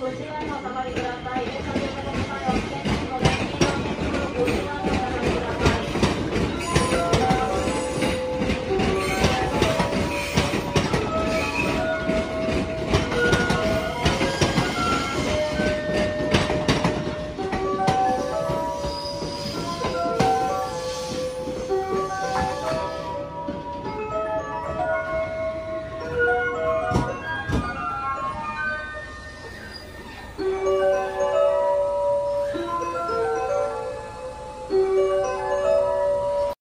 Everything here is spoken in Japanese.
ご点字、お下がりください。